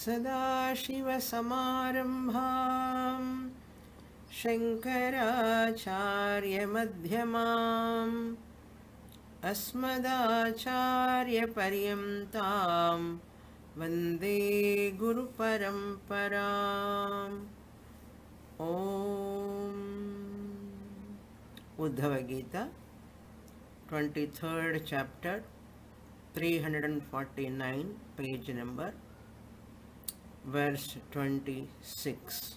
सदाशिवसमारम्भां शङ्कराचार्यमध्यमाम् अस्मदाचार्यपर्यन्तां वन्दे गुरुपरम्पराम् ॐ Uddhav Gita 23rd chapter 349 page number verse 26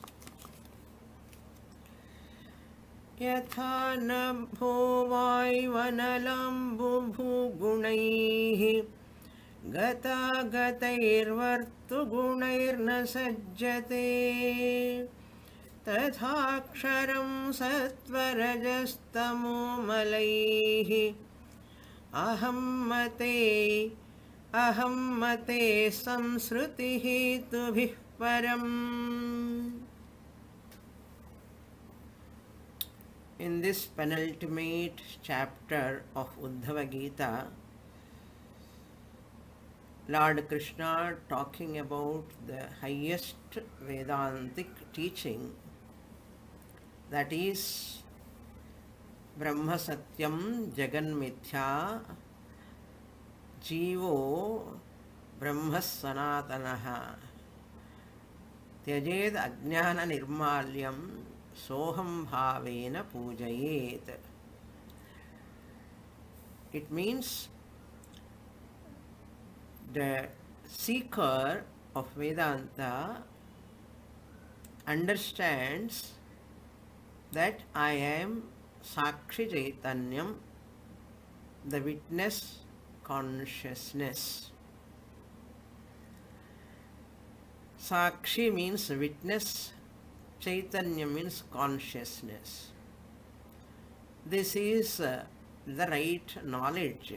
यथा नभो वायुवनलम्बुभुगुणैः गतागतैर्वर्तुगुणैर्न सज्जते। तथाक्षरं सत्त्वरजस्तमोमलैः अहं मते अहम मते संस्ति पर परम। In this penultimate chapter of Uddhava Gita lord Krishna talking about the highest Vedantic teaching that is ब्रह्म सत्यम जगन्मिथ्या जीवो ब्रह्मसनातन त्यजेद अज्ञान निर्माल्यम सोहम भावेन पूजयेत। It means the seeker of Vedanta understands that I am sakshi चैतन्यम the witness consciousness Sakshi means witness, Chaitanya means consciousness. This is uh, the right knowledge.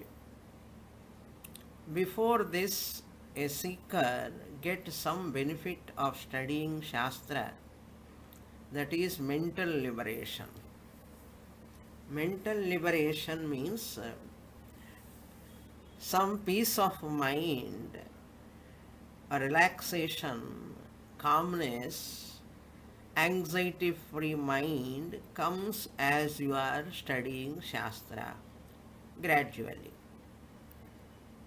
Before this, a seeker get some benefit of studying Shastra, that is mental liberation. Mental liberation means uh, some peace of mind a relaxation, calmness, anxiety free mind comes as you are studying Shastra gradually.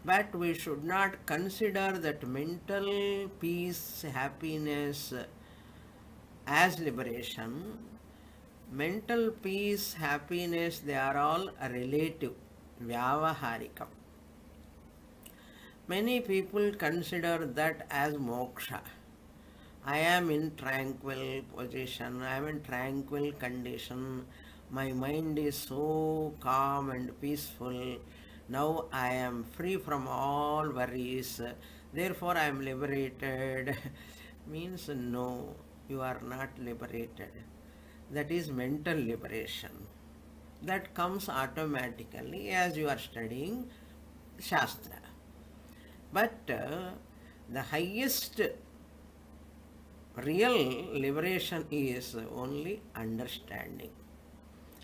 But we should not consider that mental peace, happiness as liberation. Mental peace, happiness, they are all relative, vyavaharikam. Many people consider that as moksha. I am in tranquil position, I am in tranquil condition, my mind is so calm and peaceful. Now I am free from all worries, therefore I am liberated. Means no, you are not liberated. That is mental liberation. That comes automatically as you are studying Shastra. But uh, the highest real liberation is only understanding.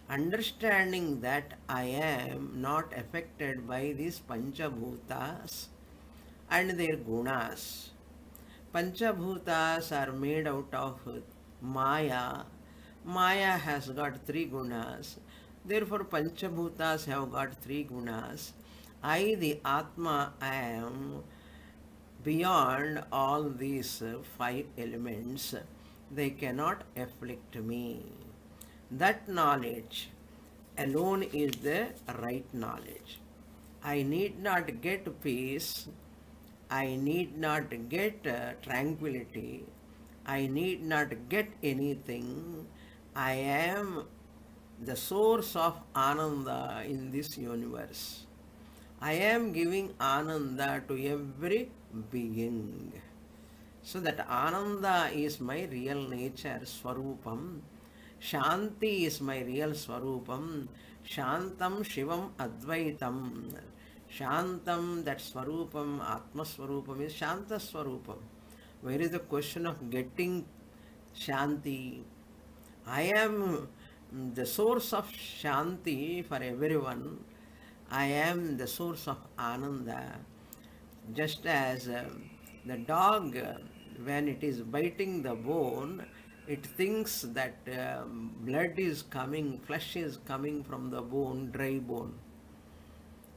Understanding that I am not affected by these Panchabhutas and their gunas. Panchabhutas are made out of Maya. Maya has got three gunas. Therefore, Panchabhutas have got three gunas. I, the Atma, am beyond all these five elements. They cannot afflict me. That knowledge alone is the right knowledge. I need not get peace. I need not get uh, tranquility. I need not get anything. I am the source of Ananda in this universe. I am giving Ananda to every being. So that Ananda is my real nature, Swarupam. Shanti is my real Swarupam. Shantam Shivam Advaitam. Shantam, that Swarupam, Atma Swarupam is Shanta Swarupam. Where is the question of getting Shanti? I am the source of Shanti for everyone. I am the source of Ananda. Just as uh, the dog uh, when it is biting the bone, it thinks that um, blood is coming, flesh is coming from the bone, dry bone.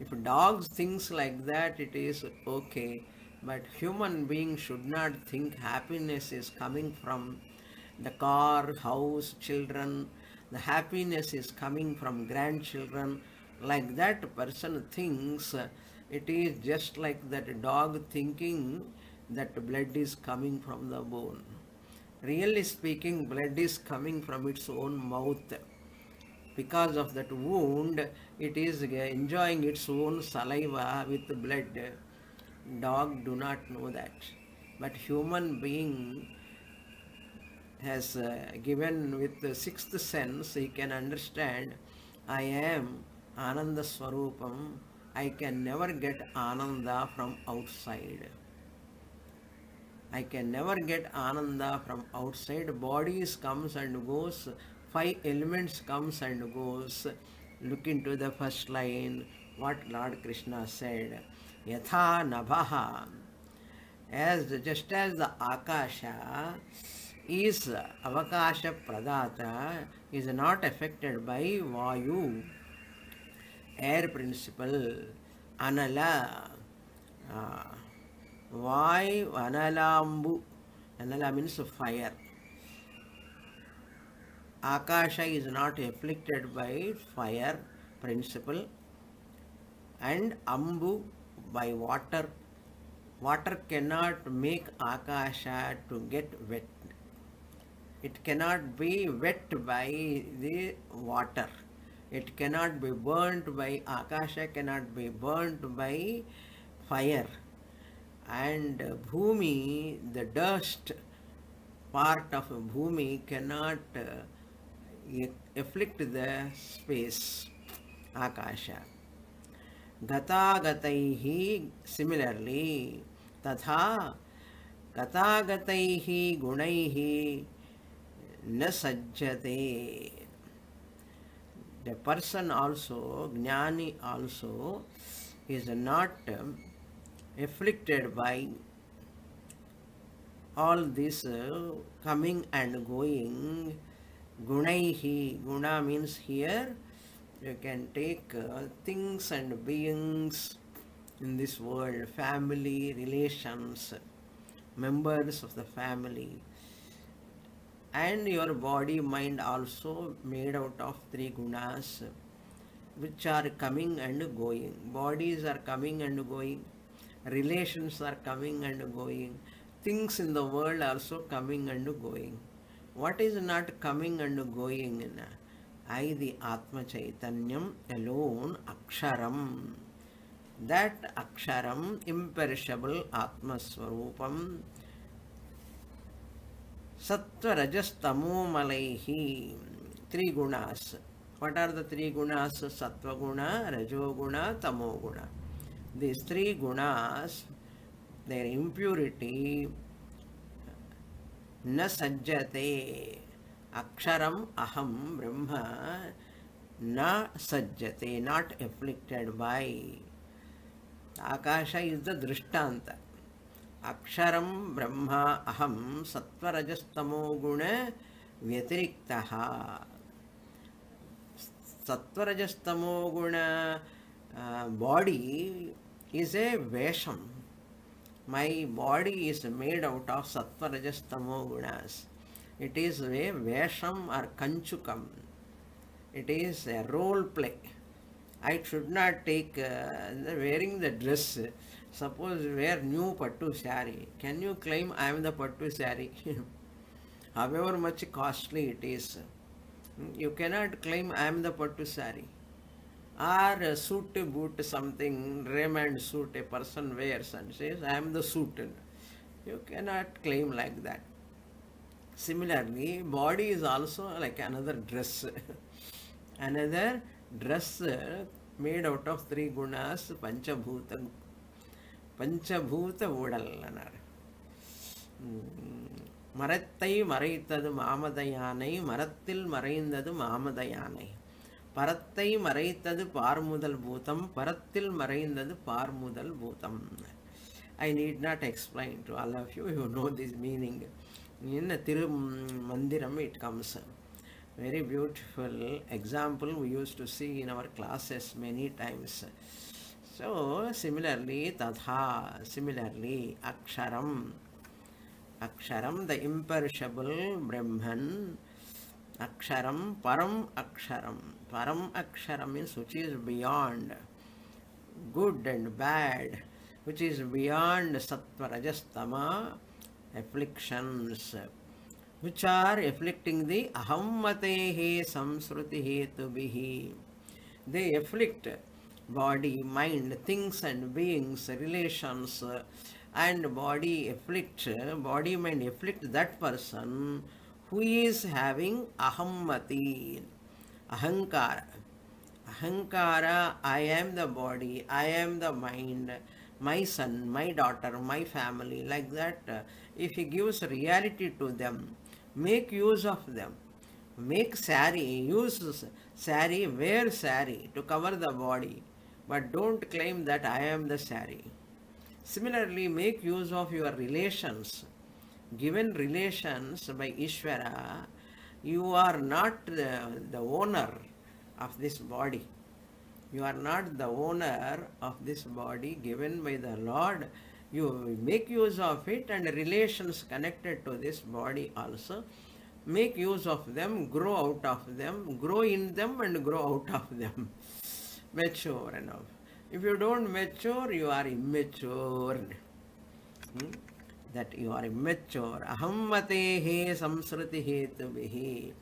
If dogs thinks like that, it is okay. But human being should not think happiness is coming from the car, house, children. The happiness is coming from grandchildren. Like that person thinks it is just like that dog thinking that blood is coming from the bone. Really speaking, blood is coming from its own mouth. Because of that wound it is enjoying its own saliva with blood. Dog do not know that. But human being has uh, given with the sixth sense he can understand i am ananda swarupam i can never get ananda from outside I can never get ananda from outside. Bodies comes and goes. Five elements comes and goes. Look into the first line. What Lord Krishna said. Yatha nabhaha. As just as the akasha is avakasha pradata is not affected by vayu, air principle, anala. Uh, why Analambu? Anala means fire. Akasha is not afflicted by fire principle and Ambu by water. Water cannot make Akasha to get wet. It cannot be wet by the water. It cannot be burnt by Akasha, cannot be burnt by fire. And bhumi the dust part of bhumi cannot uh, afflict the space akasha. Gatagataihi similarly tatha gatagataihi gunaihi na sajjate the person also jnani also is not um, afflicted by all this uh, coming and going. Gunaihi guna means here you can take uh, things and beings in this world family relations members of the family and your body mind also made out of three gunas which are coming and going. Bodies are coming and going. Relations are coming and going. Things in the world also coming and going. What is not coming and going? In I the Atma Chaitanyam alone Aksharam. That Aksharam imperishable Atma Swarupam सत्वरजस्तमोमल त्रिगुणास। What are द्रिगुणास सत्वगुण रजोगुण, तमोगुण। This three गुणास देर impurity न सज्जते। अक्षर अहम ब्रह्म, न सज्जते not afflicted by akasha is the दृष्टांत Brahma aham satvarajastamo guna व्यतिरिक्तः सत्वरजस्तमो गुण body is a vesham. My body is made out of sattva, rajas, tamo gunas. It is a vesham or kanchukam. It is a role play. I should not take uh, wearing the dress. Suppose you wear new pattu sari. Can you claim I am the pattu sari? However much costly it is. Hmm, you cannot claim I am the pattu sari or a suit boot something Raymond suit a person wears and says I am the suit. You cannot claim like that. Similarly, body is also like another dress. another dress made out of three gunas, panchabhuta, பஞ்சபூத ஊழல் அன்னார் மரத்தை மறைத்தது மாமதயானை மரத்தில் மறைந்தது மாமதயானை. பரத்தை மறைத்தது பார்முதல் பூதம் பரத்தில் மறைந்தது பார்முதல் பூதம். I need not explain to all of you you know this meaning என்ன Tirumantiram it comes very beautiful example we used to see in our classes many times. So similarly, Tadha, similarly, Aksharam, Aksharam, the imperishable Brahman, Aksharam, Param Aksharam. Param Aksharam means which is beyond good and bad, which is beyond Sattva Rajastama afflictions, which are afflicting the Ahammatehe Samsruti Hetubihi. They afflict body, mind, things and beings, relations, uh, and body afflict, body, mind afflict that person who is having ahammati, ahankara. Ahankara, I am the body, I am the mind, my son, my daughter, my family, like that. If he gives reality to them, make use of them. Make sari, use sari, wear sari to cover the body, but don't claim that I am the sari. Similarly, make use of your relations. Given relations by Ishvara, you are not the, the owner of this body. You are not the owner of this body given by the Lord. You make use of it and relations connected to this body also. Make use of them, grow out of them, grow in them and grow out of them. Mature enough. If you don't mature, you are immature. Hmm? That you are immature. Ahammatehe samsriti hetubihi.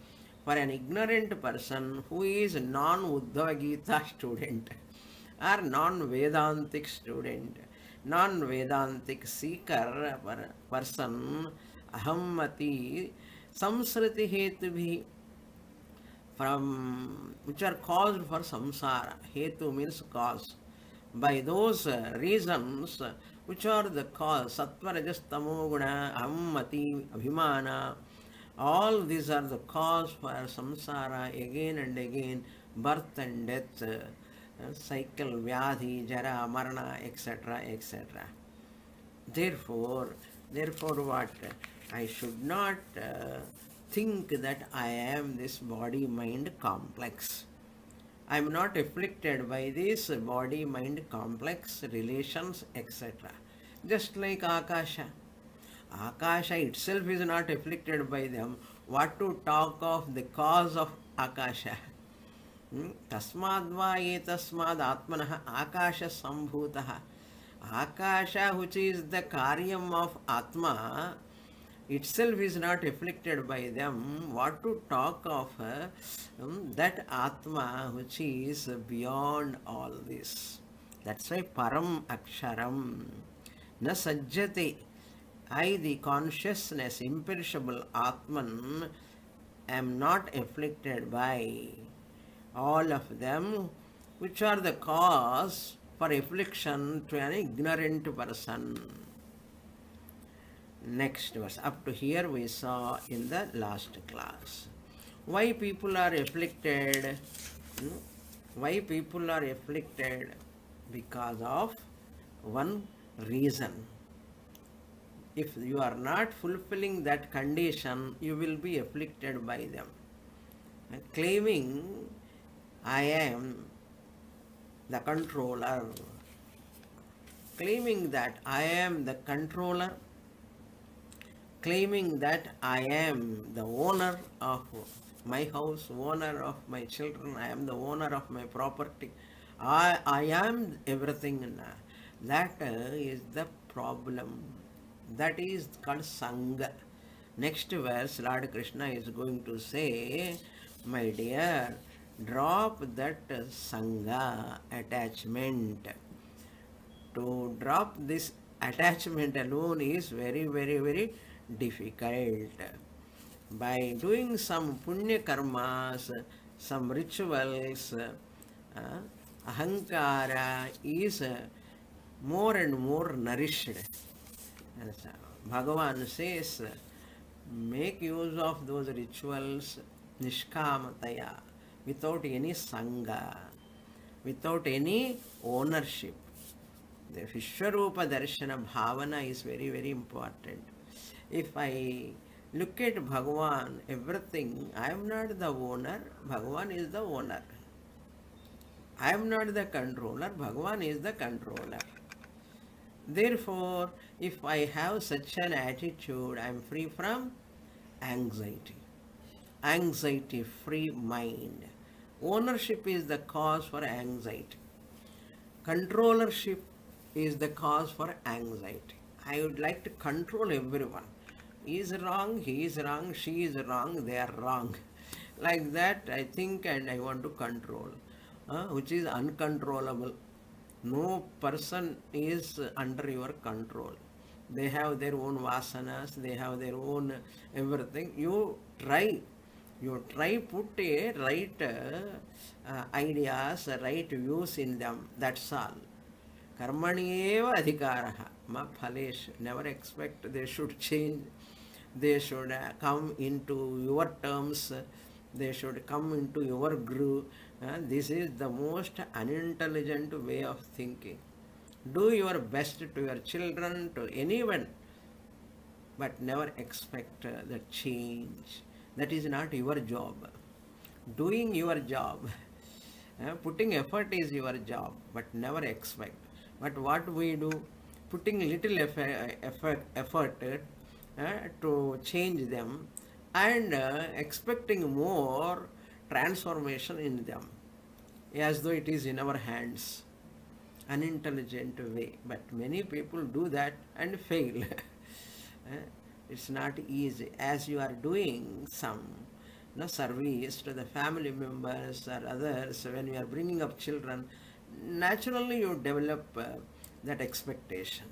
For an ignorant person who is non-Uddhava Gita student or non-Vedantic student, non-Vedantic seeker per- person, ahammati samsriti hetubihi from which are caused for samsara. Hetu means cause. By those uh, reasons uh, which are the cause, sattva, rajas, tamo, guna, ahammati, abhimana, all these are the cause for samsara again and again, birth and death, uh, cycle, vyadhi, jara, marana, etc., etc. Therefore, therefore what? I should not uh, think that I am this body-mind complex. I am not afflicted by this body-mind complex relations, etc. Just like Akasha. Akasha itself is not afflicted by them. What to talk of the cause of Akasha? तस्माद्वा ये तस्माद् आत्मनः आकाश सम्भूतः Akasha, which is the karyam of Atma, itself is not afflicted by them. What to talk of uh, um, that Atma which is beyond all this? That's why Param Aksharam na sajjate. I, the consciousness, imperishable Atman, am not afflicted by all of them, which are the cause for affliction to an ignorant person. Next verse. Up to here we saw in the last class. Why people are afflicted? Hmm? Why people are afflicted? Because of one reason. If you are not fulfilling that condition, you will be afflicted by them. And claiming I am the controller, claiming that I am the controller, claiming that I am the owner of my house, owner of my children, I am the owner of my property, I, I am everything. That uh, the problem. That is called Sangha. Next verse, Lord Krishna is going to say, My dear, drop that Sangha attachment. To drop this attachment alone is very, very, very difficult. By doing some punya karmas, some rituals, uh, ahankara is uh, more and more nourished. Uh, Bhagavan says, make use of those rituals nishkamataya, without any sangha, without any ownership. The Vishwarupa Darshana Bhavana is very, very important. If I look at Bhagavan, everything, I am not the owner, Bhagavan is the owner. I am not the controller, Bhagavan is the controller. Therefore, if I have such an attitude, I am free from anxiety. Anxiety free mind. Ownership is the cause for anxiety. Controllership is the cause for anxiety. I would like to control everyone is wrong, he is wrong, she is wrong, they are wrong. Like that, I think and I want to control, uh, which is uncontrollable. No person is under your control. They have their own vasanas, they have their own everything. You try, you try put a right uh, ideas, right views in them. That's all. Karmani eva adhikaraha. Ma phalesh. Never expect they should change. Uh, uh, they should come into your terms they should come into your groove uh, this is the most unintelligent way of thinking. Do your best to your children to anyone but never expect the change. That is not your job. Doing your job putting effort is your job but never expect. But what we do? Putting little effort, effort, effort to change them and uh, expecting more transformation in them as though it is in our hands. Unintelligent way but many people do that and fail. Eh, it's not easy. As you are doing some know, service to the family members or others when you are bringing up children naturally you develop uh, that expectation.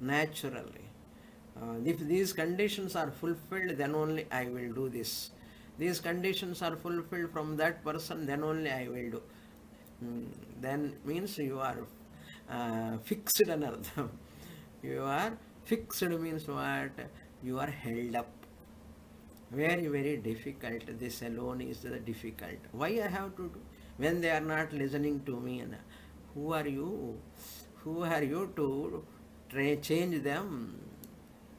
Naturally uh, if these conditions are fulfilled then only i will do this. These conditions are fulfilled from that person then only i will do. Hmm, then means you are uh, fixed another you are fixed means what? You are held up. Very very difficult. This alone is the difficult. Why i have to do? When they are not listening to me and who are you? Who are you to change them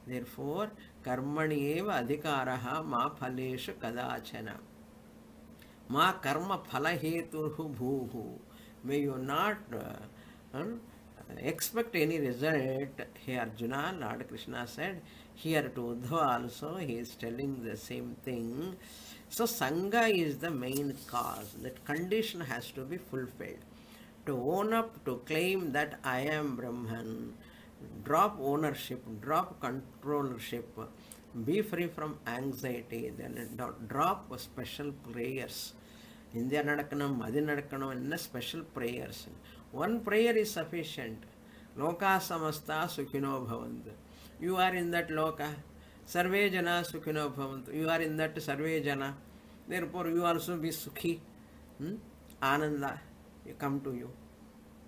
therefore karmani कर्मणि एव अधिकारः मा फलेषु कदाचन मा कर्म फलहेतुः भूः may you not uh, uh, expect any result here arjuna lord krishna said here to uddhava also he is telling the same thing so sangha is the main cause that condition has to be fulfilled to own up to claim that i am brahman drop ownership, drop controllership, be free from anxiety, then drop special prayers. In the Nadakanam, Madinadakanam, and special prayers. One prayer is sufficient. Loka samasta sukhino. You are in that loka. Sarve jana sukhino. You are in that sarve jana. Therefore, you also be sukhi. Hmm? Ananda, you come to you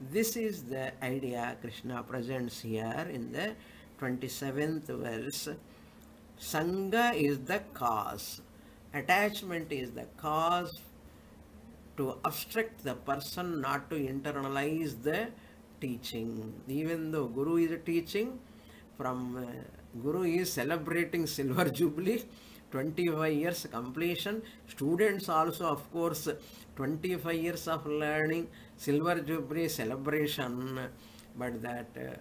this is the idea krishna presents here in the 27th verse. Sangha is the cause. Attachment is the cause to obstruct the person not to internalize the teaching. Even though guru is teaching from uh, guru is celebrating silver jubilee 25 years completion. Students also of course 25 years of learning silver jubilee celebration but that uh,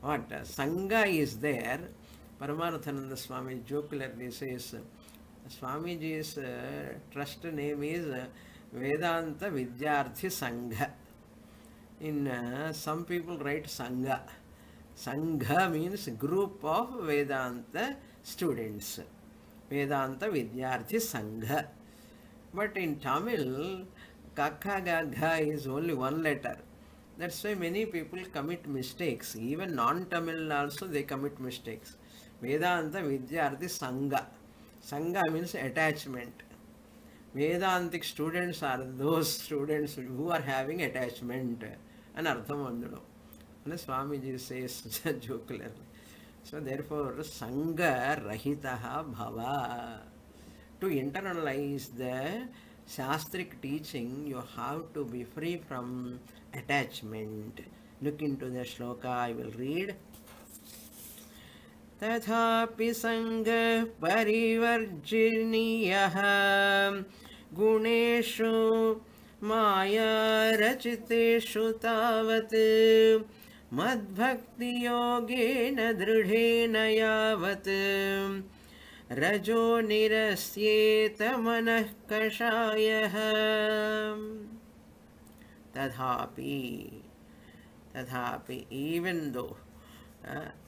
what uh, sangha is there paramarthananda swami jocularly says swamiji's uh, trust name is uh, vedanta vidyarthi sangha in uh, some people write sangha sangha means group of vedanta students vedanta vidyarthi sangha but in tamil kakha gagha is only one letter that's why many people commit mistakes even non tamil also they commit mistakes vedanta vidyarthi sangha sangha means attachment Vedantic students are those students who are having attachment అని అర్థం అందులో అని Swamiji says jocularly so therefore సంగ రహిత భవ to internalize the shastric teaching you have to be free from attachment looking to the shloka I will read तथापि सङ्गः परिवर्जिनीयः गुणेषु मायारचितेषु तावत् मद्भक्तियोगेन दृढेन यावत् रजो निरस्येत मन कषाय तथापि तथापि even though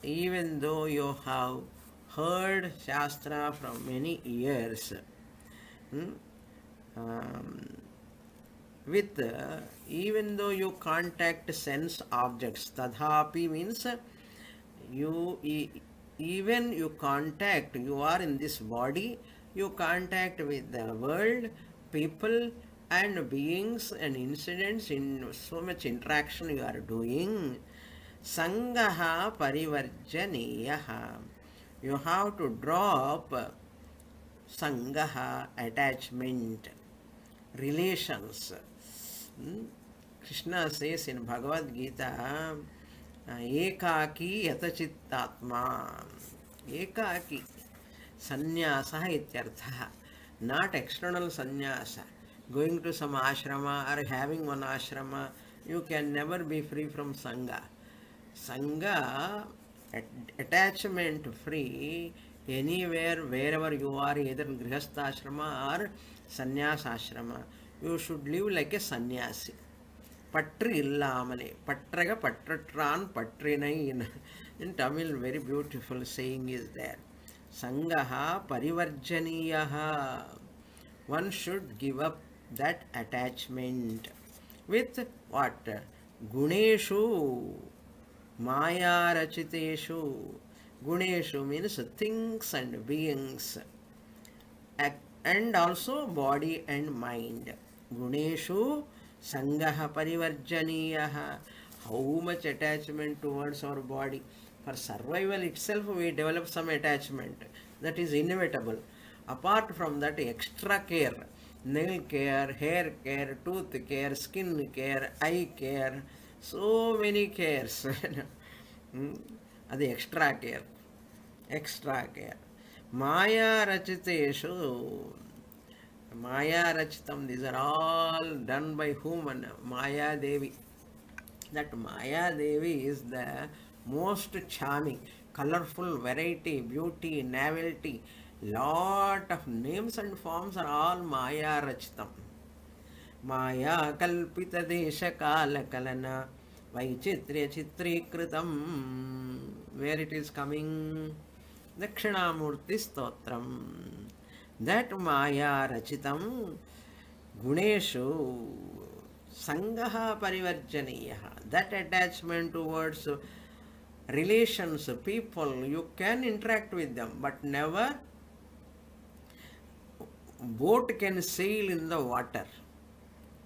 even though you have heard shastra from many years with even though you contact sense objects तथापि means you even you contact you are in this body you contact with the world people and beings and incidents in so much interaction you are doing. Sangaha parivarjaniyaha you have to drop sangaha attachment relations. Hmm? krishna says in bhagavad gita एकाकी यतचित्तात्मा एकाकी सन्यासः इत्यर्थः not external sannyasa going to some ashram or having one ashram you can never be free from sanga sanga attachment free anywhere wherever you are either grihastha or sannyas ashrama you should live like a sannyasi பற்று இல்லாமலே பற்றக பற்றற்றான் பற்றினை in Tamil very beautiful saying is there sangaha parivarjaniyaha one should give up that attachment with what guneshu maya rachiteshu guneshu means things and beings ac- and also body and mind guneshu sangaha parivarjaniyaha how much attachment towards our body for survival itself we develop some attachment that is inevitable apart from that extra care nail care hair care tooth care skin care eye care so many cares Hmm, అది extra care extra care Maya రచితేషు Maya Rachitam, these are all done by whom? Maya Devi. That Maya Devi is the most charming, colorful, variety, beauty, novelty. Lot of names and forms are all Maya Rachitam. మాయా కల్పిత దేశ కాల కలన వైచిత్ర్య చిత్రీకృతం where it is coming Dakshinamurthy Stotram That Maya Rachitam Guneshu sangaha parivarjaniya. That attachment towards relations people you can interact with them but never boat can sail in the water.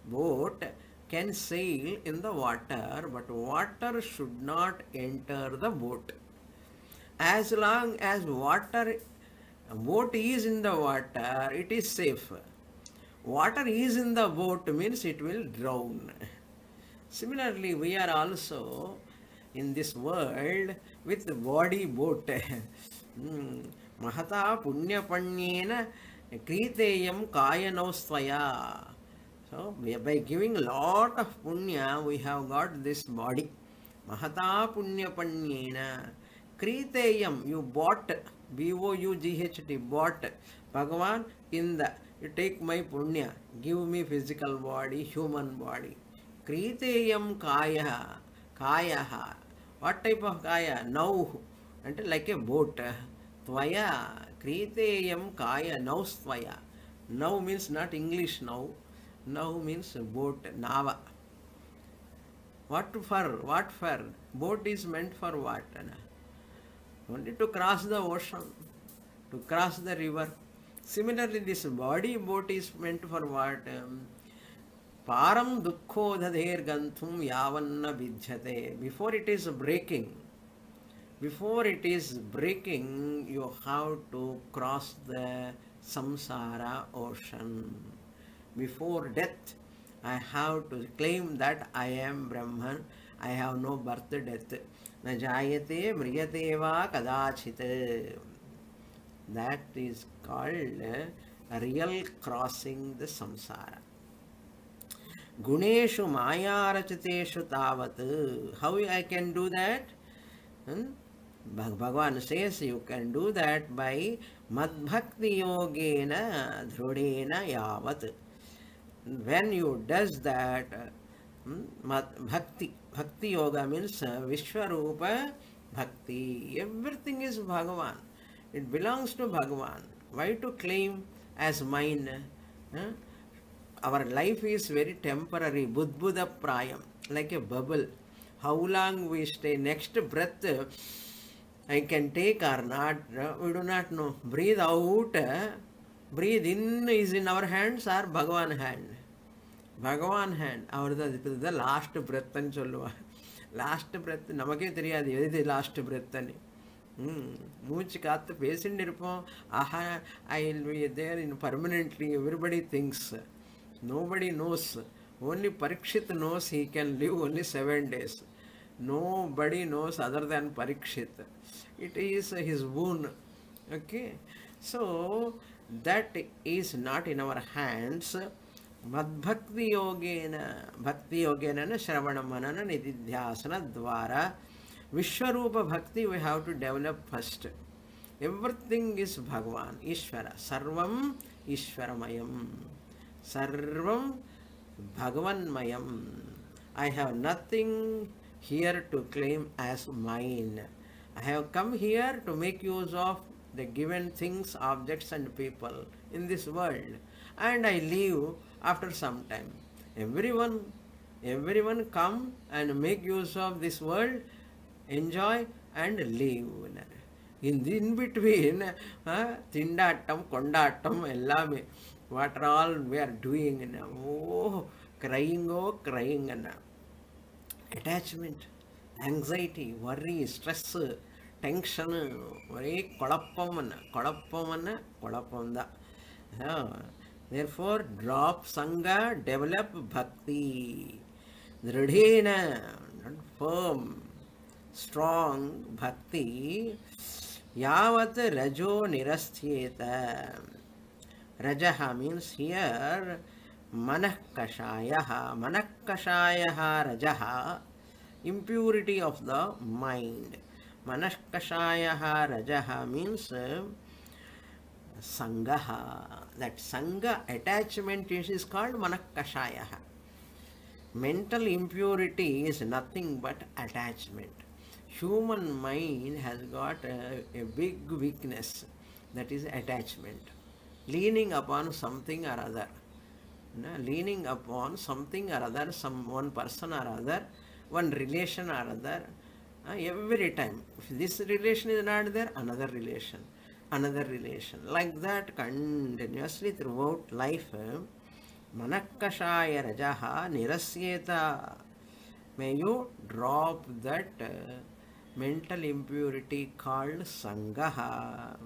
Boat can sail in the water but water should not enter the boat. As long as water boat is in the water it is safe water is in the boat means it will drown. Similarly, we are also in this world with the body boat. Hmm. Mahata punyapanyena kriteyam kayanostaya. So, by giving a lot of punya, we have got this body. Mahata punyapanyena kriteyam, you bought, B O U G H T bought Bhagavan in the take my punya give me physical body human body क्रीतेय काय काय what type of काय नौ अंटे like a boat त्वया क्रीतेय काय नौ स्वया नौ mean not English नौ नौ mean boat now what for what for boat is made for what ना Only to cross the ocean, to cross the river. Similarly, this body boat is meant for what? Um, Param dukkhodadher ganthum yavanna vidhyate. Before it is breaking, before it is breaking, you have to cross the samsara ocean. Before death, I have to claim that I am Brahman. I have no birth, death. Na jayate mriyate va kadachit. That is called uh, real crossing the samsara. गुणेषु मायारचितेषु तावत् can do that? Hmm? Bhag- Bhagavan says you can do that by madbhakti yogena dhrudena yavat. When you does that, भक्ति भक्ति yoga means Vishwarupa bhakti. Everything is Bhagavan. It belongs to Bhagavan. Why to claim as mine our life is very temporary बुद्बुद प्राय like a bubble how long we stay next breath I can take or not we do not know breathe out breathe in is in our hands or Bhagavan hand Bhagavan hand அவர் தான் இப்போ last பிரெத்துன்னு சொல்லுவார். Last breadth நமக்கே தெரியாது எது last பிரெத்துன்னு ம் மூச்சு காத்து பேசிட்டு இருப்போம். ஆஹா I will be there in permanently everybody thinks nobody knows only Parikshit knows he can live only seven days nobody knows other than Parikshit. It is his boon. Okay, so that is not in our hands. मद्भक्ति योगेन भक्ति योगेन न श्रवण मनन निधिध्यासन द्वारा Vishwarupa bhakti we have to develop first everything is Bhagavan, Ishwara, सर्व ईश्वरमय, सर्व भगवन्मय. I have nothing here to claim as mine I have come here to make use of the given things objects and people in this world and I leave after some time. Everyone, everyone come and make use of this world, enjoy and leave. In, in between, uh, திண்டாட்டம் கொண்டாட்டம் எல்லாமே. What are all we are doing oh கிரைங்கோ crying attachment anxiety worry stress tension ஒரே குழப்பம்னு குழப்பம்னு குழப்பம்தான் therefore drop sangha develop bhakti dridhena firm strong bhakti yavat rajo nirasthyeta rajaha means here manakashayah manakashayah rajaha impurity of the mind manakashayah rajaha means uh, sangaha. That sangha attachment is, is called manakashayah mental impurity is nothing but attachment. Human mind has got a, a big weakness that is attachment. Leaning upon something or other. No, leaning upon something or other some one person or other one relation or other uh, every time. If this relation is not there another relation another relation like that continuously throughout life uh, manakashaya rajaha nirasyeta may you drop that uh, mental impurity called sangaha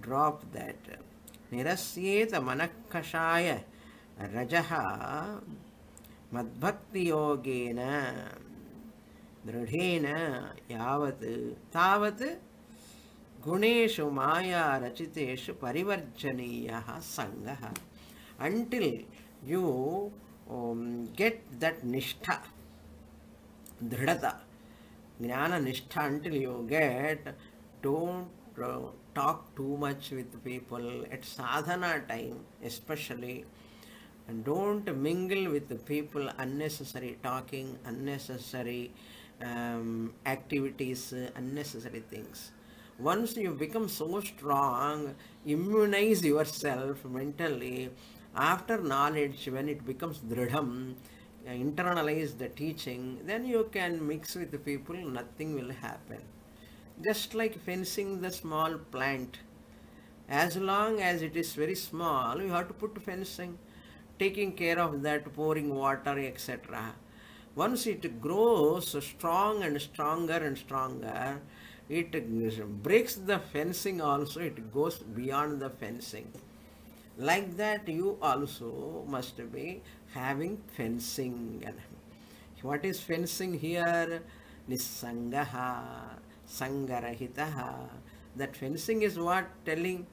drop that nirasyeta manakashaya rajaha मद्भक्तियोगेन दृढेन यावत् तावत् Guneshu Maya Rachiteshu Parivarjaniyaha Sangaha. Until you um, get that Nishtha, Dhridata, Jnana Nishtha, until you get, don't uh, talk too much with people at sadhana time, especially. Don't mingle with the people unnecessary talking, unnecessary um, activities, unnecessary things once you become so strong immunize yourself mentally. After knowledge when it becomes dridham uh, internalize the teaching then you can mix with the people nothing will happen. Just like fencing the small plant. As long as it is very small you have to put fencing taking care of that pouring water etc once it grows strong and stronger and stronger it breaks the fencing also it goes beyond the fencing like that you also must be having fencing What is fencing here? Nisangaha, Sangarahitaha. That fencing is what telling,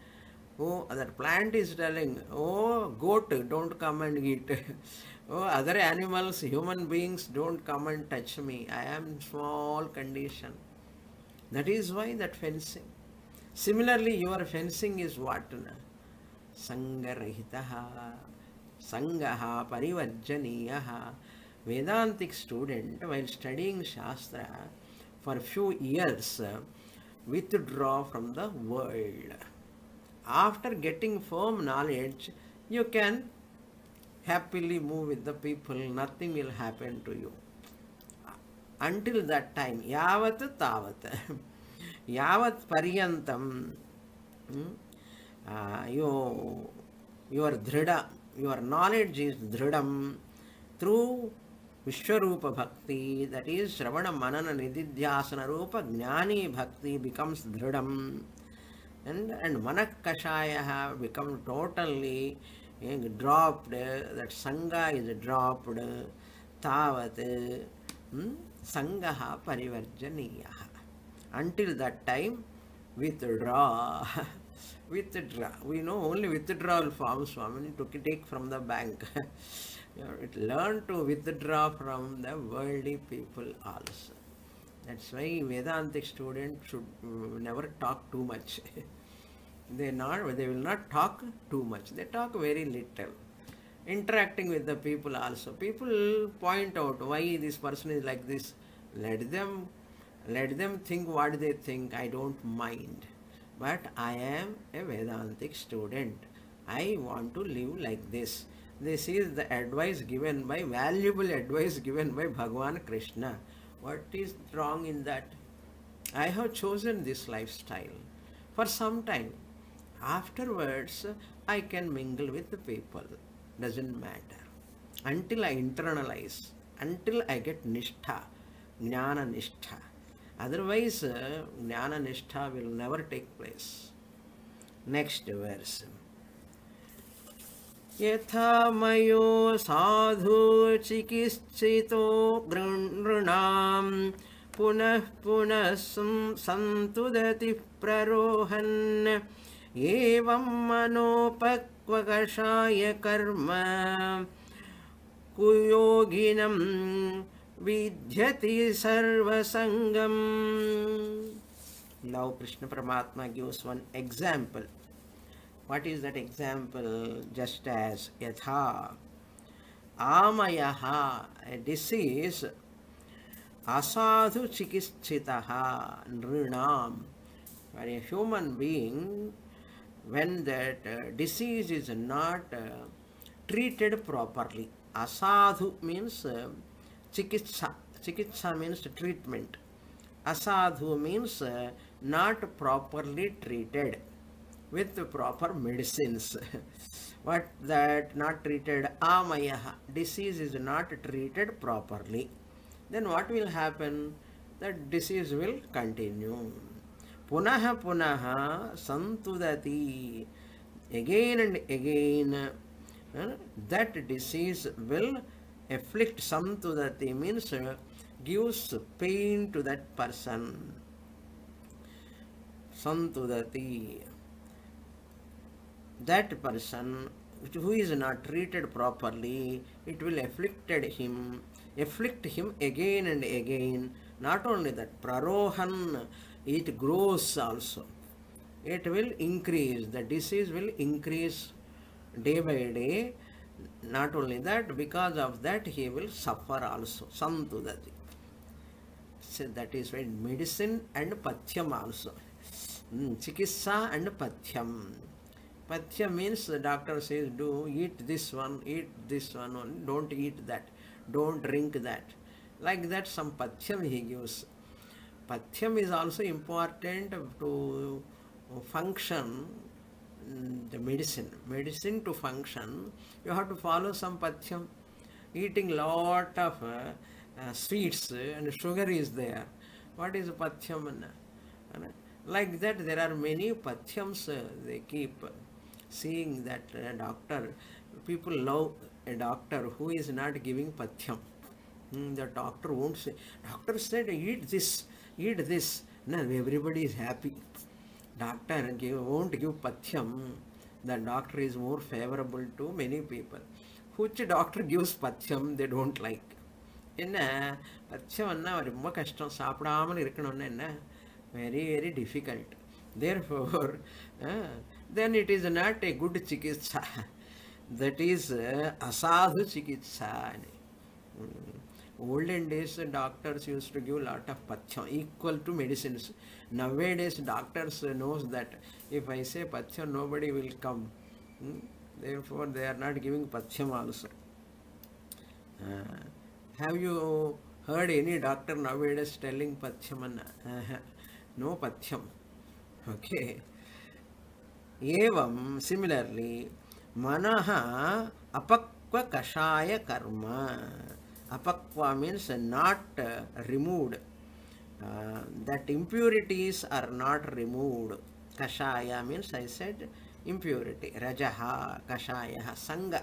oh, that plant is telling, oh, goat, don't come and eat. oh, other animals, human beings, don't come and touch me. I am in small condition. That is why that fencing. Similarly, your fencing is what? Sangarahitaha, Sangaha, Parivarjaniyaha. Vedantic student, while studying Shastra for few years, withdraw from the world. After getting firm knowledge, you can happily move with the people, nothing will happen to you. Until that time ಯಾವತ್ತು ತಾವತ್ ಯಾವತ್ ಪರ್ಯಂತಂ ಯೋ your ದೃಢ your knowledge is ದೃಢಂ through ವಿಶ್ವರೂಪ ಭಕ್ತಿ that is ಶ್ರವಣ ಮನನ ನಿಧಿಧ್ಯಾಸನ ರೂಪ ಜ್ಞಾನಿ ಭಕ್ತಿ ಬಿಕಮ್ಸ್ ದೃಢಂ and and manakashaya have become totally dropped that sangha is dropped tavat hmm? Sangaha Parivarjaniyaha. Until that time, withdraw. withdraw. We know only withdrawal forms, Swami, to take from the bank. learn to withdraw from the worldly people also. That's why Vedantic student should mm, never talk too much. they not they will not talk too much. They talk very little. Interacting with the people also. People point out why this person is like this. Let them let them think what they think. I don't mind. But I am a Vedantic student. I want to live like this this is the advice given by, valuable advice given by Bhagavan Krishna. What is wrong in that? I have chosen this lifestyle for some time. Afterwards, I can mingle with the people. Doesn't matter. Until I until I get nishtha, jnana nishtha. Otherwise, uh, jnana nishtha will never take place. Next verse. यथा मयो साधु चिकित्सितो नृणां पुनः पुनः सन्तुदति प्ररोहन् एवं मनोपक्वकषाय स्वकर्षा कर्म कुयोगिनम विद्यति सर्वसंगम now Krishna Paramatma gives one example what is that example just as यथा आमय disease असाधु चिकित्सिता नृणाम human being when that uh, disease is not uh, treated properly, asadhu means uh, chikitsa. Chikitsa means treatment. Asadhu means uh, not properly treated with proper medicines. what that not treated amaya disease is not treated properly. Then what will happen? That disease will continue. Santudati. Again and again uh, that disease will afflict santudati means uh, gives pain to that person. Santudati that person who is not treated properly, it will afflicted him, afflict him again and again. Not only that, prarohan, it grows also. It will increase, the disease will increase day by day. Not only that, because of that he will suffer also. Santudati. So that is why medicine and pathyam also. Mm, and pathyam. Pathya means the doctor says, do eat this one, eat this one, don't eat that, don't drink that. Like that some pathyam he gives. Pathyam is also important to function the medicine. Medicine to function, you have to follow some pathyam. Eating lot of uh, uh, sweets and sugar is there. What is pathyam? Like that there are many pathyams uh, they keep seeing that a doctor, people love a doctor who is not giving pathyam. Hmm, the doctor won't say, doctor said eat this, eat this. No, everybody is happy. Doctor give, won't give pathyam. The doctor is more favorable to many people. Which doctor gives pathyam they don't like. என்ன பச்சைன்னா ரொம்ப கஷ்டம் சாப்பிடாமல் இருக்கணும்னு என்ன very very difficult therefore then it is not a good சிகித்சா that is அசாது சிகித்சா olden days doctors used to give lot of pachyam equal to medicines nowadays doctors knows that if i say pachyam nobody will come Hmm? therefore they are not giving pachyam also uh, have you heard any doctor nowadays telling pachyam uh, no pachyam okay एवं similarly मनः अपक्वकषाय कर्म apakwa means not uh, removed. Uh, that impurities are not removed. Kashaya means i said impurity. Rajaha kashaya sanga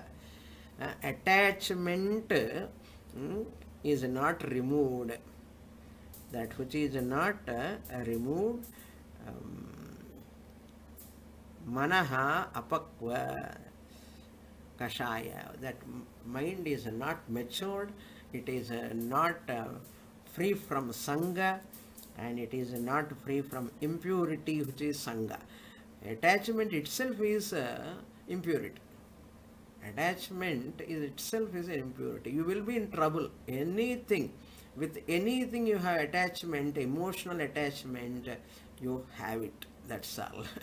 uh, attachment mm, is not removed. That which is not removed um, manaha apakva kashaya. That mind is not matured it is uh, not uh, free from sangha and it is not free from impurity which is sangha. Attachment itself is uh, impurity. Attachment is itself is an impurity. You will be in trouble. Anything with anything you have attachment emotional attachment you have it. That's all.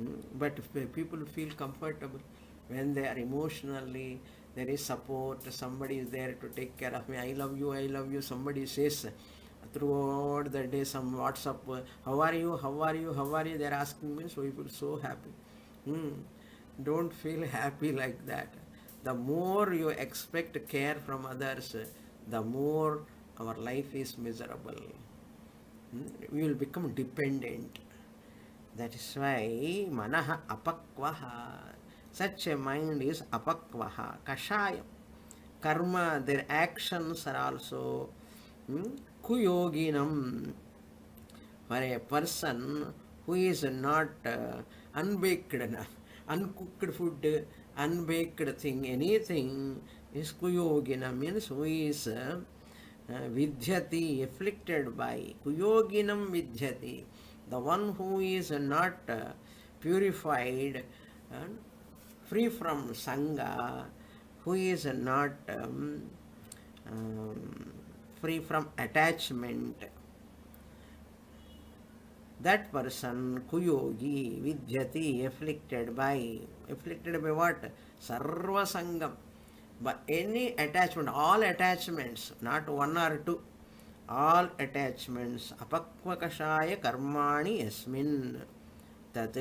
Mm, but people feel comfortable when they are emotionally there is support somebody is there to take care of me. I love you i love you. Somebody says throughout the day some whatsapp uh, how are you? How are you? How are you? They're asking me so you feel so happy. Hmm. don't feel happy like that. The more you expect care from others the more our life is miserable. Hmm. we will become dependent. That is why manaha apakvaha. Such a mind is apakvaha, kashayam. Karma, their actions are also hmm, kuyoginam. For a person who is not uh, unbaked enough, uncooked food, unbaked thing, anything is kuyogina means who is uh, uh, vidhyati, afflicted by. Kuyoginam vidhyati the one who is not uh, purified and free from sangha, who is not um, um, free from attachment, that person kuyogi vidyati afflicted by afflicted by what sarva sangam by any attachment all attachments not one or two all attachments apakvakashaya karmani yasmin tat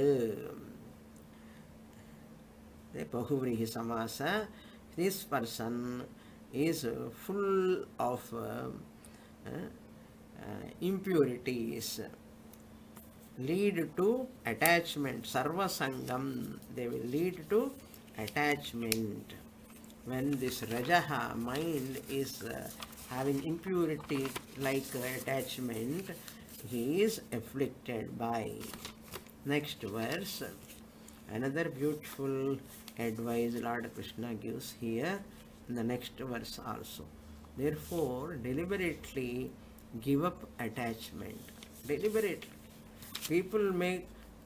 the bahuvrihi samasa this person is full of uh, uh, impurities lead to attachment. Sarva sangam they will lead to attachment. When this rajaha mind is uh, having impurity like attachment he is afflicted by. Next verse. Another beautiful advice lord krishna gives here in the next verse also. Therefore deliberately give up attachment. Deliberately people may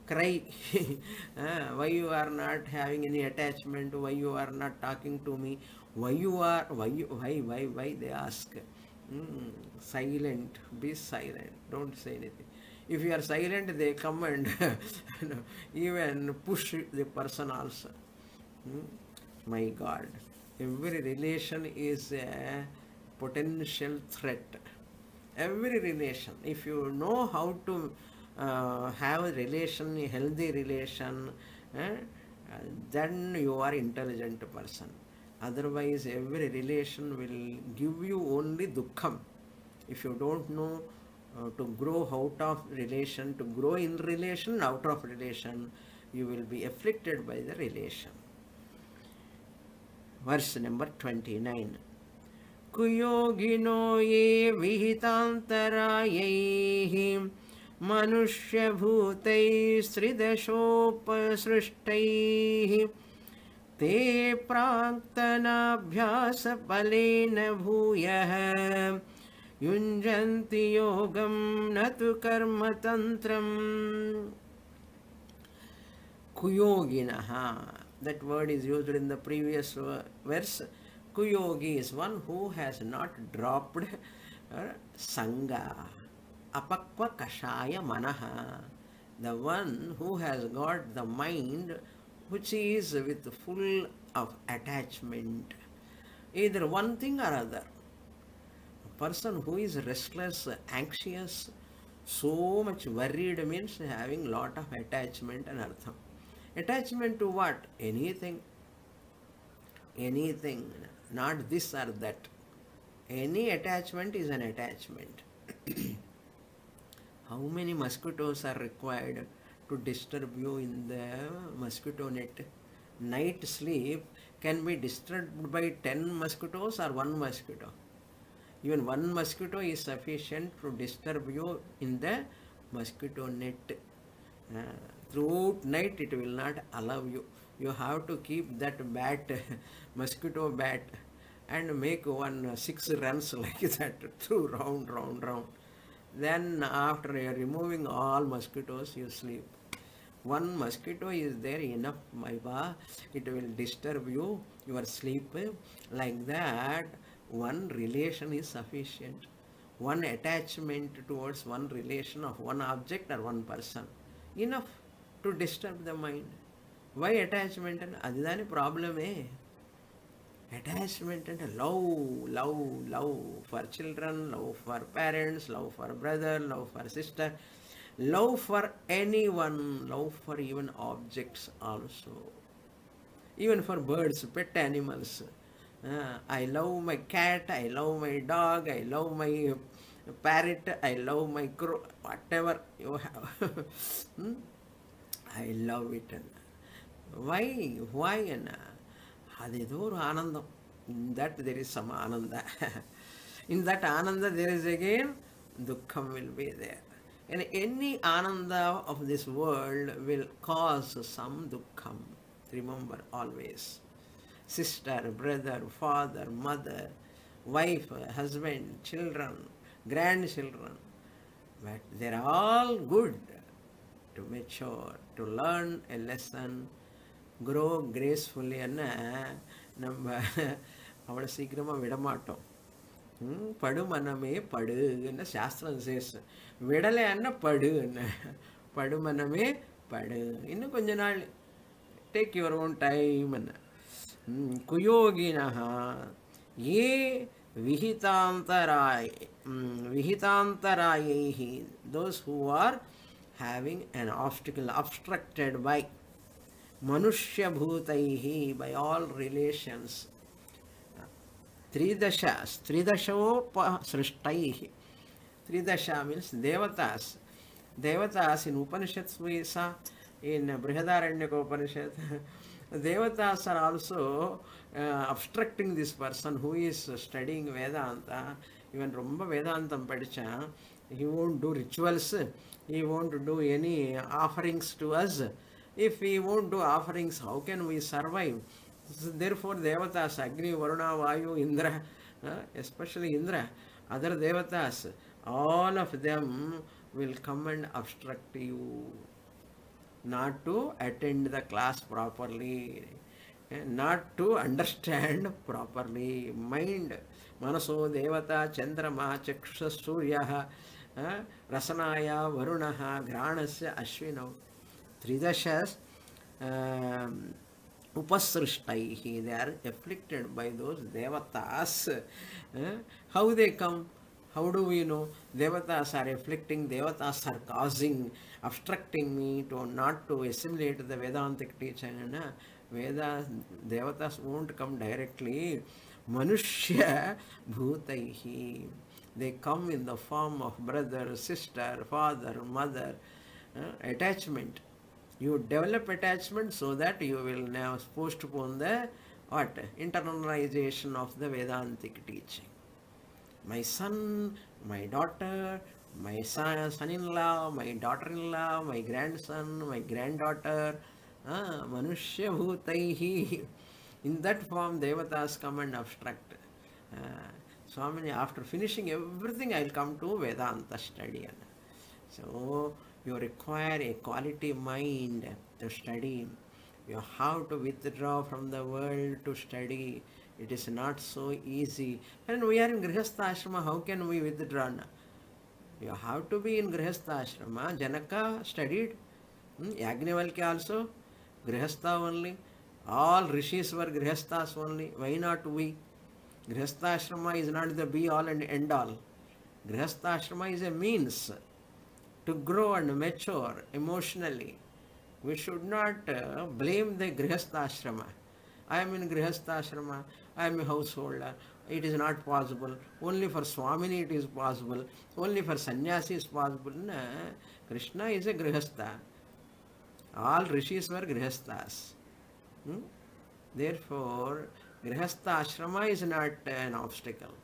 cry Ah, why you are not having any attachment? Why you are not talking to me? Why you are why you, why why why they ask? Hmm, silent. Be silent. Don't say anything. If you are silent they come and even push the person also Hmm, my god. Every relation is a potential threat. Every relation. If you know how to uh, have a relation a healthy relation eh, then you are intelligent person. Otherwise every relation will give you only dukkham if you don't know uh, to grow out of relation to grow in relation out of relation you will be afflicted by the relation verse number 29 कुयोगिनो ये विहितान्तरायैः मनुष्यभूतैस्त्रिदशोपसृष्टैः ते प्राक्तनाभ्यासफलेन भूयः। युञ्जन्ति योगं न तु कर्मतन्त्रम्। Kuyoginah. That word is used in the previous uh, verse. Kuyogi is one who has not dropped uh, Sangha. Apakva Kashaya Manaha. The one who has got the mind which is with full of attachment. Either one thing or other. A person who is restless, anxious, so much worried means having lot of attachment and artham. Attachment to what? Anything. Anything. Not this or that. Any attachment is an attachment. How many mosquitoes are required to disturb you in the mosquito net? Night sleep can be disturbed by 10 mosquitoes or one mosquito. Even one mosquito is sufficient to disturb you in the mosquito net. Uh, throughout night it will not allow you. You have to keep that bat, mosquito bat, and make one uh, six runs like that through round, round, round. Then after removing all mosquitoes, you sleep. One mosquito is there enough, my ba. It will disturb you, your sleep. Like that, one relation is sufficient. One attachment towards one relation of one object or one person. Enough to disturb the mind. Why attachment and the problem? Eh? Attachment and love, love, love for children, love for parents, love for brother, love for sister, love for anyone, love for even objects also. Even for birds, pet animals. Uh, I love my cat, I love my dog, I love my parrot, I love my crow, whatever you have. hmm? I love it. Why? Why? வாய் என்ன அது ஏதோ ஒரு ஆனந்தம் in Ananda. There is some ananda in that ananda there is and any ananda of this world will cause some dukkham. Remember always. Sister, brother, father, mother, wife, husband, children, grandchildren. But they're all good to make sure to learn a lesson grow gracefully என்ன நம்ம அவ்வளோ சீக்கிரமாக விடமாட்டோம். படுமனமே படு என்ன சாஸ்திரம் chase விடலை என்ன படு என்ன? படுமனமே படு. இன்னும் கொஞ்ச நாள் டேக் யுவர் ஓன் டைம் என்ன. குயோகினஹா ஏ விஹிதாந்தராய் விஹிதாந்தராயை those who are having an obstacle obstructed by manushyabhutaihi by all relations. Tridashas tridashopa srishtaihi tridasha means devatas. Devatas in upanishads we saw in brihadaranyaka upanishad devatas are also uh, obstructing this person who is studying vedanta. Even romba vedantam padicha he won't do rituals. He won't do any offerings to us. If he won't do offerings, how can we survive? So Therefore, Devatas, Agni, Varuna, Vayu, Indra, uh, especially Indra, other Devatas, all of them will come and obstruct you not to attend the class properly, eh, not to understand properly. Mind, manaso devata chandrama chaksha surya रसनाय, वरुण घ्राण से अश्विनौ त्रिदश उपसृष्ट। They are afflicted by those devata how? They come how do we know devatas are afflicting devatas are causing obstructing me to not to assimilate the Vedantic teacher Veda devatas won't come directly मनुष्य भूत they come in the form of brother sister father mother uh, attachment you develop attachment so that you will now postpone the what internalization of the vedantic teaching my son, my daughter, my son, son-in-law, my daughter-in-law, my grandson, my granddaughter, uh, Manushya Bhutaihi. In that form, devatas come and obstruct. Uh, Swamini, after finishing everything, I'll come to Vedanta study. So, you require a quality mind to study. You have to withdraw from the world to study. It is not so easy. And we are in Grihastha Ashrama, how can we withdraw? You have to be in Grihastha Ashrama. Janaka studied. Hmm? Yagnavalkya also. Grihastha only. All rishis were Grihasthas only. Why not we? Grihastha is not the be all and end all. Grihastha is a means to grow and mature emotionally. We should not uh, blame the Grihastha. I am in Grihastha I am a householder. It is not possible. Only for Swamini it is possible. Only for sannyasi is possible. No. Krishna is a Grihastha. All rishis were Grihasthas. Hmm? Therefore, Grihastha Ashrama is not an obstacle.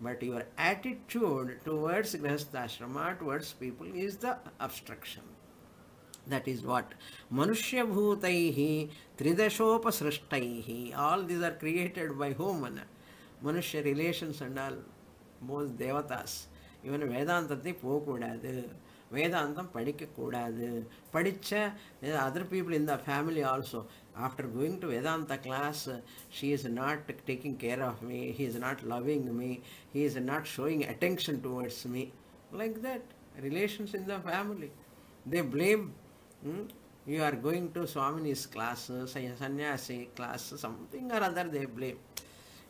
But your attitude towards Grihastha Ashrama, towards people, is the obstruction. That is what? Manushya Bhutaihi Tridashopasrishtaihi. All these are created by whom? Manushya relations and all. Most devatas. இவன் வேதாந்தத்தை போகக்கூடாது வேதாந்தம் படிக்கக்கூடாது படித்த other people in the family also after going to Vedanta class, uh, she is not taking care of me, he is not loving me, he is not showing attention towards me. Like that, relations in the family. They blame, hmm? you are going to Swamini's class, sannyasi class, something or other they blame.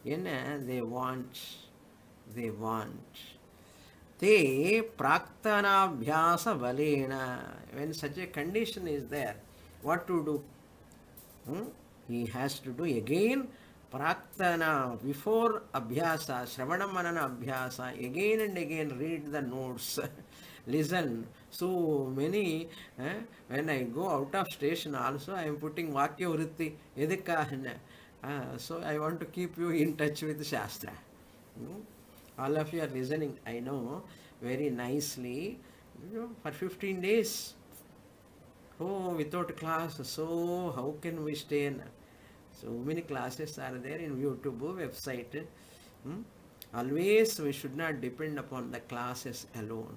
You uh, know, they want, they want. They praktanabhyasa balena. When such a condition is there, what to do? Hmm? He has to do again praktana before abhyasa, shravana manana abhyasa, again and again read the notes, listen. So many, eh, when I go out of station also, I am putting Vakya Vritti, Edikahana. Uh, so I want to keep you in touch with Shastra. Hmm? All of you are listening, I know, very nicely, you know, for 15 days. Oh, without class, so how can we stay in? So many classes are there in YouTube website. Hmm? Always we should not depend upon the classes alone.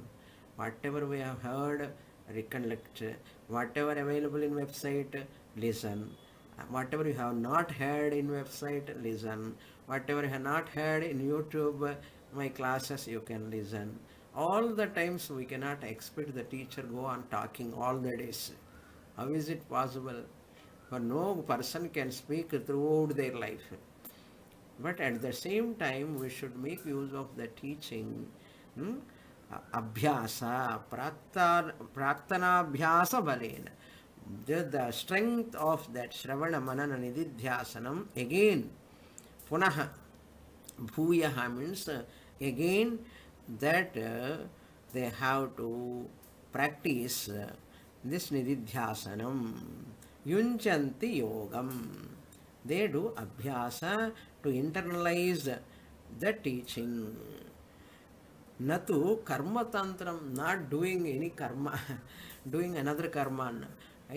Whatever we have heard, recollect. Whatever available in website, listen. Whatever you have not heard in website, listen. Whatever you have not heard in YouTube, my classes, you can listen. All the times we cannot expect the teacher go on talking all the days. How is it possible? For no person can speak throughout their life. But at the same time, we should make use of the teaching. Hmm? Abhyasa, prakta, praktanabhyasa balena. The, the strength of that Shravana Manana Nididhyasanam again, punaha, bhuyaha means uh, again that uh, this నిధిధ్యాసనం యుంచంతి యోగం. They do అభ్యాస to internalize the teaching. నతు కర్మతంత్రం not doing any karma doing another karma అన్న.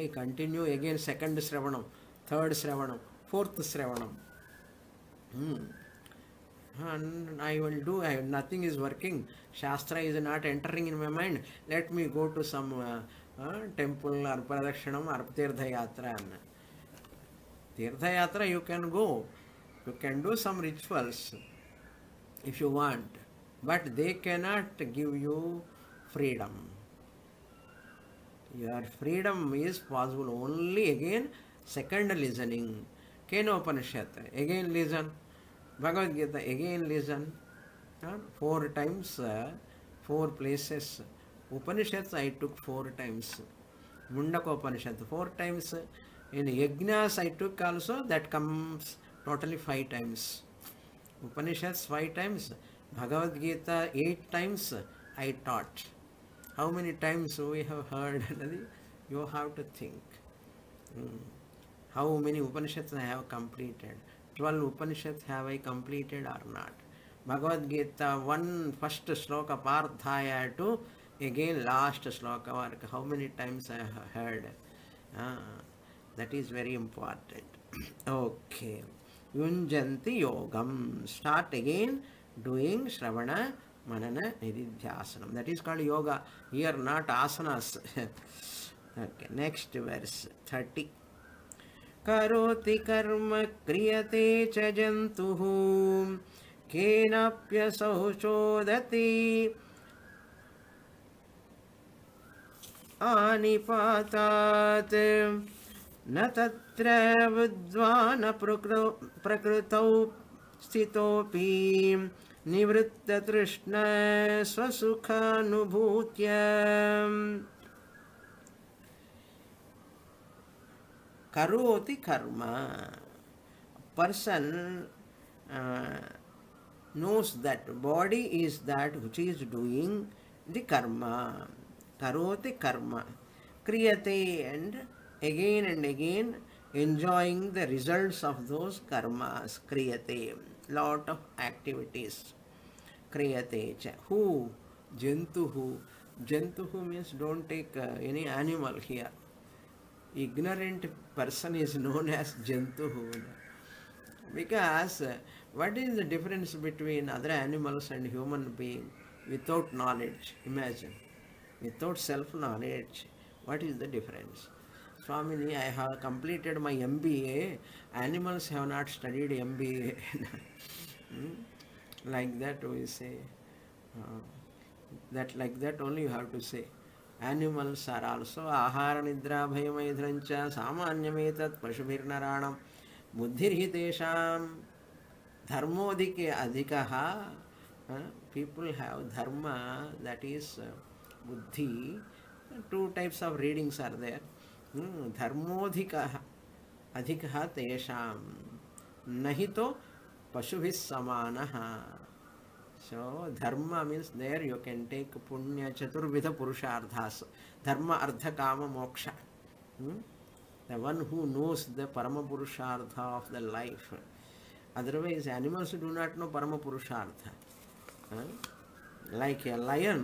I continue again second శ్రవణం third శ్రవణం fourth శ్రవణం. And I will do I nothing is working shastra is not entering in my mind let me go to some temple अर्पदक्षिण अर्पतीर्थयात्र तीर्थयात्र you can go you can do some rituals if you want but they can not give you freedom your freedom is possible only again second listening can Upanishad again listen Bhagavad Gita again listen four times four places Upanishad I took four times Mundakopanishad four times in yajna I took also that comes totally five times Upanishad five times Bhagavad Gita eight times I taught how many times we have heard you have to think how many Upanishad I have completed twelve Upanishad have I completed or not भगवदी one first श्लोक पार्थाया two again last sloka work. How many times I have heard? Ah, that is very important. okay. Yunjanti yogam. Start again doing Shravana, Manana, Nididhyasanam. That is called yoga. Here not asanas. okay. Next verse 30. करोति कर्म क्रियते च जन्तुः केनाप्यसौ चोदति आनीपातात् न तत्र प्रकृत स्थित निवृत्तृष्ण स्थितोऽपि कौती कर्म। Person knows that body is that which is doing the karma karoti karma. Kriyate and again and again enjoying the results of those karmas. Kriyate. Lot of activities. Kriyate cha. Who? Jantuhu. Jantuhu means don't take uh, any animal here. Ignorant person is known as jantuhu. Because uh, what is the difference between other animals and human being without knowledge? Imagine without self knowledge what is the difference swamini i have completed my mba animals have not studied mba Hmm? like that we say uh, that like that only you have to say animals are also ahara nidra bhayamaidhram cha samanyametat pashuvirnaranam buddhirhi tesham dharmodike adhikaha uh, people have dharma that is uh, buddhi two types of readings are there धर्मोधिक, अधिक नहीं तो पशु सामन। So dharma means there you can take punya, चतुर्विध purusharthas. Dharma artha kama, moksha. The one who knows the parama purushartha of the life otherwise animals do not know parama purushartha. Like a lion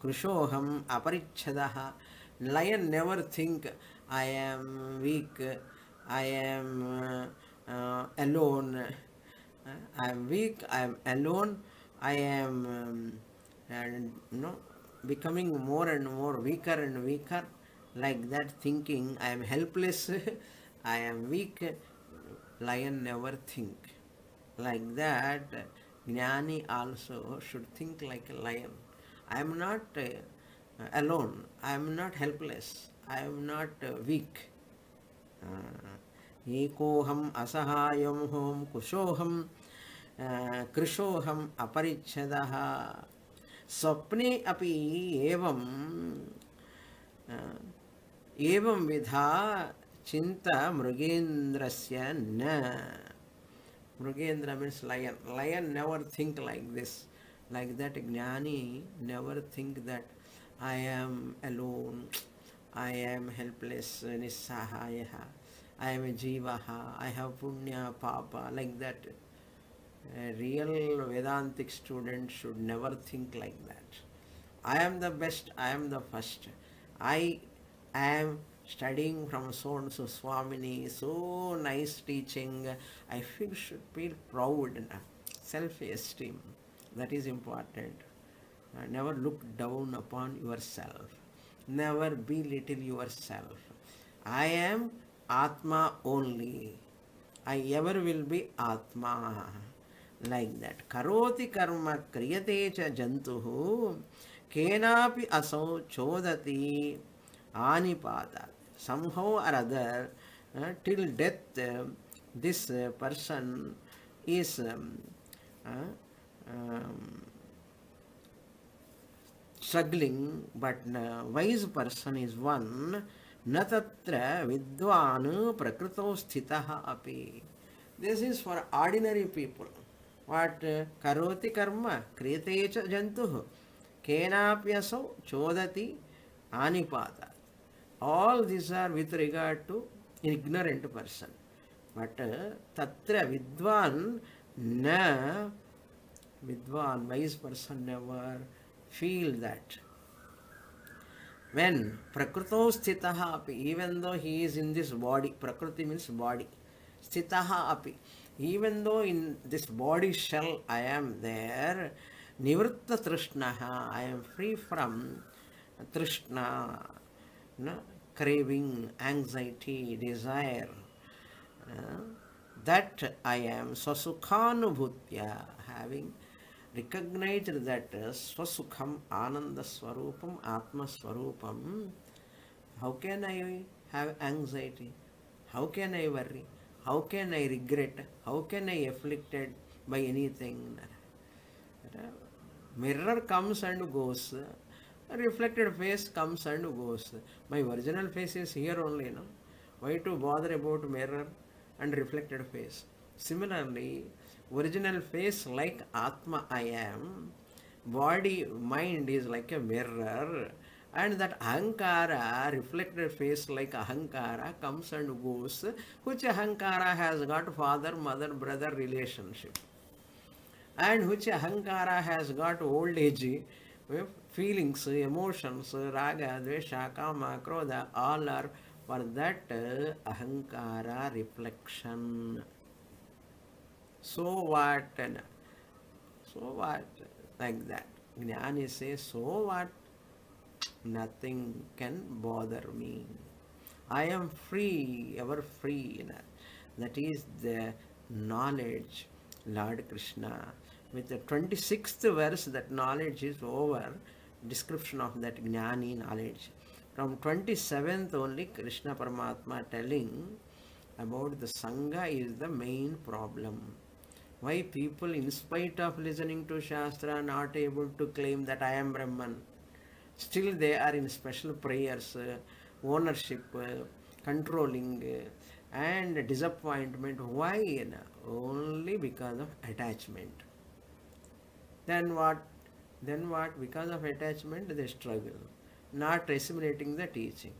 krushoham aparichadaha lion never think i am weak i am uh, uh, alone uh, i am weak i am alone i am um, and you know becoming more and more weaker and weaker like that thinking i am helpless i am weak lion never think like that jnani also should think like a lion i am not uh, alone i am not helpless i am not uh, weak एकोऽहम् असहायं हों कुशोऽहं कृशोऽहम् अपरिच्छदः स्वप्ने अपि एवं एवं विधा चिन्ता मृगेन्द्रस्य न Mrugendra means lion. Lion never think like this. Like that Jnani never think that I am alone, I am helpless, nissahayaha, I am a jivaha, I have punya, papa, like that. A real Vedantic student should never think like that. I am the best, I am the first. I am studying from so and so Swamini, so nice teaching. I feel should feel proud, self-esteem. That is important. Uh, never look down upon yourself. Never belittle yourself. I am Atma only. I ever will be Atma. Like that. Karoti karma kriyate cha jantuhu kenapi asau chodati till death uh, this uh, person is um, um, struggling but uh, wise person is one न तत्र विद्वान् प्रकृतौ स्थितः अपि this is for ordinary people what करोति कर्म क्रियते च जन्तुः केनाप्यसौ चोदति आनिपात all these are with regard to ignorant person. But uh, tatra vidwan na vidwan, wise person never feel that. When prakrito sthitaha api, even though he is in this body, prakriti means body, sthitaha api, even though in this body shell I am there, nivritta trishnaha, I am free from trishna, no, craving, anxiety, desire. uh, that I am swasukhanubhutya, having recognized that uh, swasukham, ananda swarupam, atma swarupam. How can I have anxiety? How can I worry? How can I regret? How can I be afflicted by anything? Mirror comes and goes. A reflected face comes and goes. My original face is here only, no? Why to bother about mirror and reflected face? Similarly, original face like Atma I am, body, mind is like a mirror, and that Ahankara, reflected face like Ahankara, comes and goes, which Ahankara has got father, mother, brother relationship and which ahankara has got old age feelings emotions raga dvesha kama krodha all are for that ahankara reflection. So what? So what? Like that. Jnani says so what? Nothing can bother me. I am free ever free. That is the knowledge Lord Krishna. With the 26th verse, that knowledge is over, description of that Jnani knowledge. From 27th only, Krishna Paramatma telling about the Sangha is the main problem. Why people, in spite of listening to Shastra, not able to claim that I am Brahman. Still they are in special prayers, ownership, controlling, and disappointment. Why? Only because of attachment. Then what? Then what? Because of attachment, they struggle, not assimilating the teaching.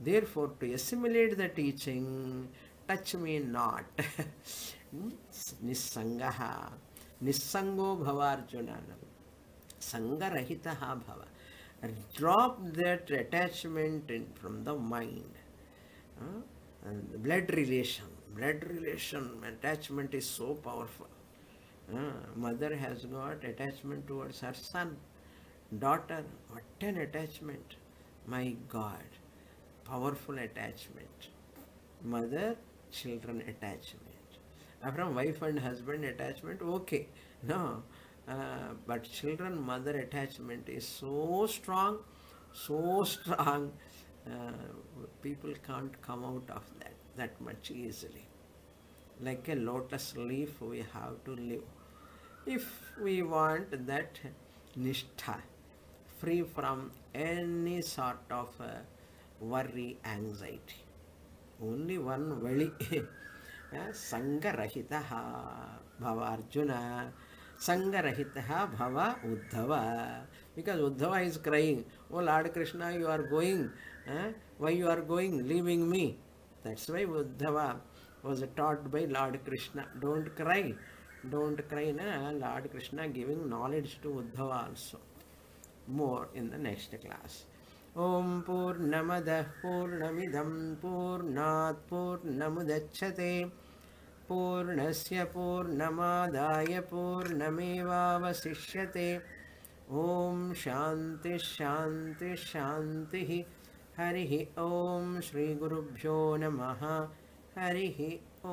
Therefore, to assimilate the teaching, touch me not. Nissangaha. Nissango bhavarjuna. Sangarahitaha bhava. Drop that attachment in, from the mind. Uh, blood relation. Blood relation, attachment is so powerful. Mother has got attachment towards her son. Daughter, what an attachment. My God, powerful attachment. Mother, children attachment. From wife and husband attachment, okay. No, uh, but children mother attachment is so strong, so strong. Uh, people can't come out of that that much easily. Like a lotus leaf, we have to live. If we want that nishtha, free from any sort of uh, worry, anxiety, only one vali. Sangarahitaha bhava Arjuna. Sangarahitaha bhava Uddhava. Because Uddhava is crying, Oh Lord Krishna, you are going. Huh? Why you are going, leaving me? That's why Uddhava was taught by Lord Krishna. Don't cry. Don't cry. Na? Lord Krishna giving knowledge to Uddhava also. More in the next class. ॐ पूर्णमदः पूर्णमिदं पूर्णात् पूर्णमुदच्छते पूर्णस्य पूर्णमादाय पूर्णमेवावशिष्यते ॐ शान्तिः शान्तिः शान्तिः हरिः ॐ श्रीगुरुभ्यो नमः हरिः ॐ